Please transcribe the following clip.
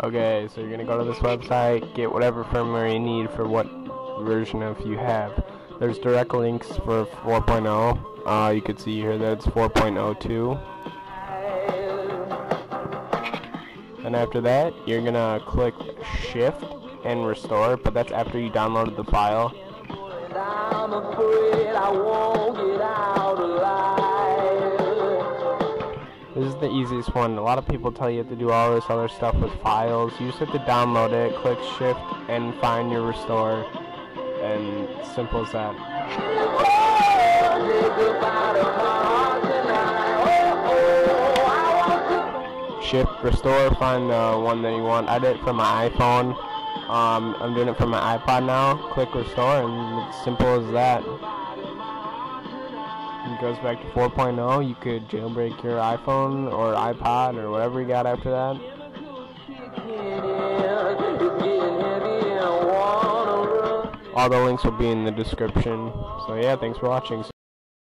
Okay, so you're gonna go to this website, get whatever firmware you need for what version of you have. There's direct links for 4.0. Uh, you can see here that it's 4.02. And after that, you're gonna click Shift and Restore, but that's after you downloaded the file. This is the easiest one. A lot of people tell you to do all this other stuff with files. You just have to download it, click shift, and find your restore. And simple as that. Shift, restore, find the one that you want. I did it for my iPhone. Um, I'm doing it for my iPod now. Click restore, and it's simple as that. Goes back to 4.0. You could jailbreak your iPhone or iPod or whatever you got after that. All the links will be in the description. So yeah, thanks for watching.